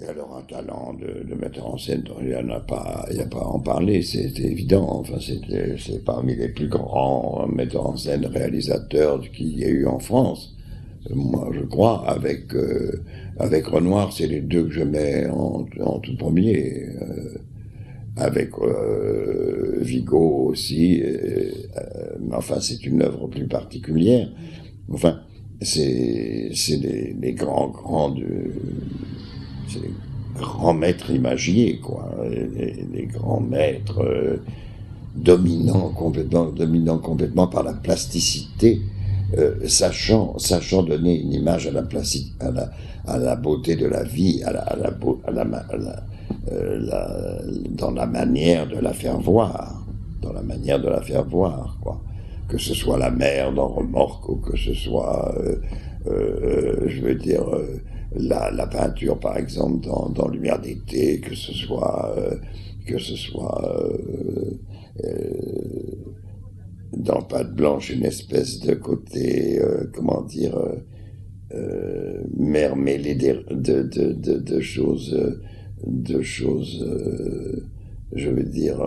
Et alors un talent de, metteur en scène, il n'y a pas, il y pas à en parler, c'est évident. Enfin, c'est parmi les plus grands metteurs en scène, réalisateurs qu'il y a eu en France. Moi, je crois, avec euh, avec Renoir, c'est les deux que je mets en, tout premier. Euh, avec euh, Vigo aussi. mais enfin, c'est une œuvre plus particulière. Enfin, c'est c'est les, grands grands c'est les grands maîtres imagiers, quoi, les, grands maîtres euh, dominants complètement, par la plasticité, euh, sachant, donner une image à la, beauté de la vie, euh, dans la manière de la faire voir, dans la manière de la faire voir, quoi. Que ce soit la mer dans Remorque ou que ce soit, je veux dire, la, peinture, par exemple, dans, dans Lumière d'été, que ce soit, euh, que ce soit euh, euh, dans Pâte Blanche, une espèce de côté, comment dire, mer mêlée de, de, de, de, choses, de choses, je veux dire,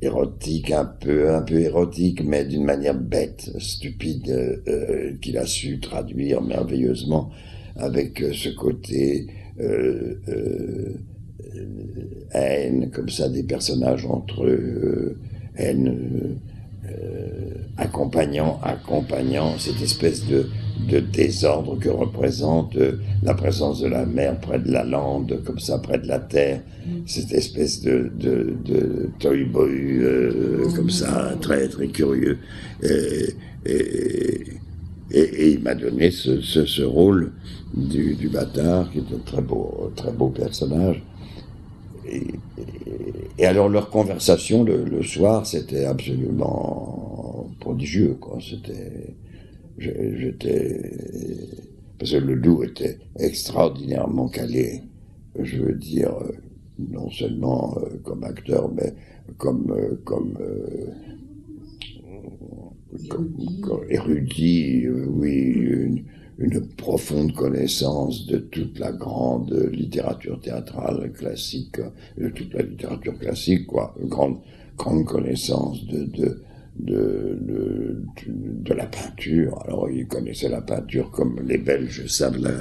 érotique, un peu, un peu érotique, mais d'une manière bête, stupide, euh, euh, qu'il a su traduire merveilleusement avec euh, ce côté haine, comme ça, des personnages entre eux, haine, accompagnant, accompagnant cette espèce de de désordre que représente la présence de la mer près de la lande, comme ça, près de la terre, mm. cette espèce de, de, de toy boy, euh, comme ça, très, très curieux. Et, et, et, il m'a donné ce, ce, ce rôle du, du, bâtard, qui est un très beau, très beau personnage. Et, et alors leur conversation le, le soir, c'était absolument prodigieux, quoi. C'était j'étais parce que le loup était extraordinairement calé, je veux dire, non seulement euh, comme acteur, mais comme euh, comme, érudit, euh, oui, une, une, profonde connaissance de toute la grande littérature théâtrale classique, de toute la littérature classique, quoi, une grande grande connaissance de, de de, de, de, la peinture. Alors, ils connaissaient la peinture comme les Belges savent la,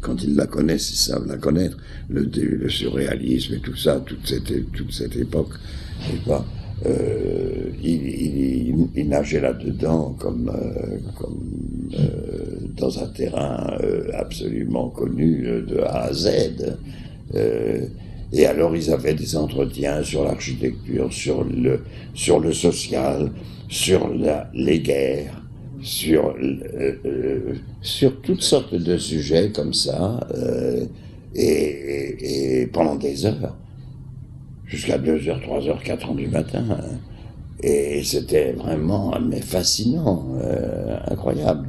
quand ils la connaissent, ils savent la connaître. Le, surréalisme et tout ça, toute cette, toute cette époque. Et pas, euh, il, nageait là-dedans comme, euh, comme euh, dans un terrain euh, absolument connu de A à Z. Et alors ils avaient des entretiens sur l'architecture, sur le, sur le social, sur les guerres, sur, euh, euh, sur toutes sortes de sujets comme ça, euh, et, et, pendant des heures, jusqu'à 2h, 3h, 4h du matin. Hein. Et c'était vraiment mais fascinant, euh, incroyable.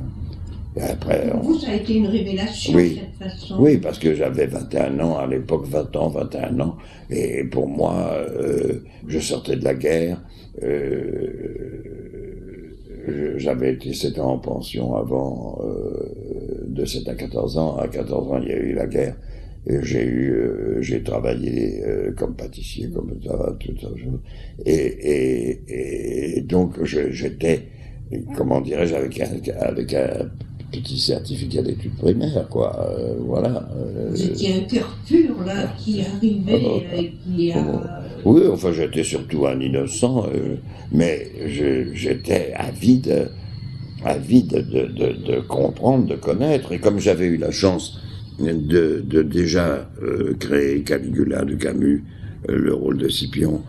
après, vous, ça a été une révélation oui, de cette façon. Oui, parce que j'avais 21 ans, à l'époque 20 ans, 21 ans, et pour moi, euh, je sortais de la guerre, euh, j'avais été 7 ans en pension avant, euh, de 7 à 14 ans. À 14 ans, il y a eu la guerre. Et j'ai eu, euh, j'ai travaillé euh, comme pâtissier, comme ça, tout ça. Et, et, et donc, j'étais, comment dirais-je, avec un, avec un petit certificat d'études primaires, quoi. Euh, voilà. Vous étiez un cœur pur, là, qui arrivait, oh, qui a... Oui, enfin, j'étais surtout un innocent, euh, mais j'étais avide, avide de, comprendre, de connaître. Et comme j'avais eu la chance de, déjà euh, créer Caligula de Camus, euh, le rôle de Scipion,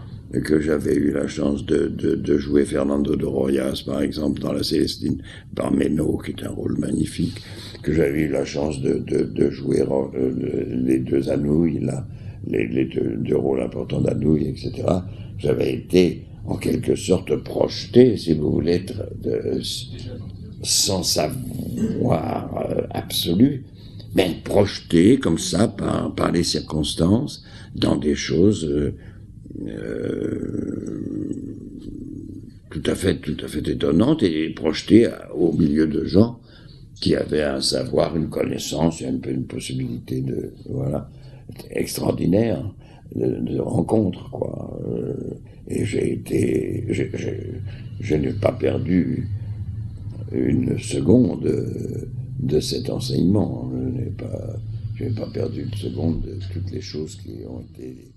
que j'avais eu la chance de, jouer Fernando de Royas, par exemple, dans La Célestine, par Meno, qui est un rôle magnifique, que j'avais eu la chance de, de jouer les deux Anouilles, là, les, deux, rôles importants d'Anouilh, etc., j'avais été en quelque sorte projeté, si vous voulez, de, sans savoir euh, absolu, mais projeté comme ça par, les circonstances dans des choses euh, euh, tout à fait tout à fait étonnantes et projeté au milieu de gens qui avait un savoir, une connaissance, un peu une possibilité de voilà extraordinaire de, rencontre quoi. Euh, et j'ai été, je n'ai pas perdu une seconde de cet enseignement. Je n'ai pas, pas perdu une seconde de toutes les choses qui ont été